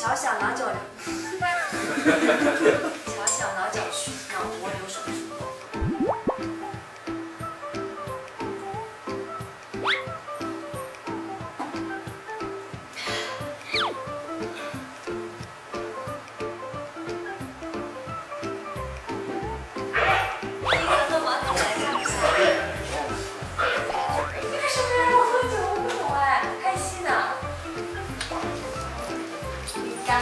小小郎酒因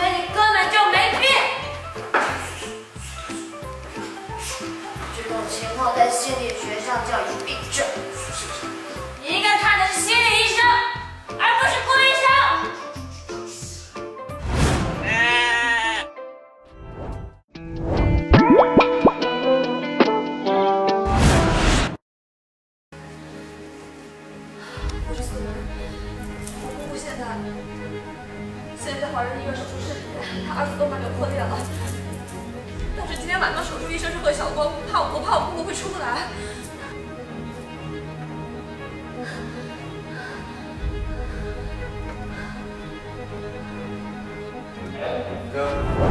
为你根本就没病，这种情况在心理学上叫疑病症。你应该看的是心理医生，而不是顾医生。现在现在在华人医院手术室里面，她二次动脉瘤破裂了。但是今天晚上手术医生是贺小光，怕我我怕我姑姑会出不来。哥。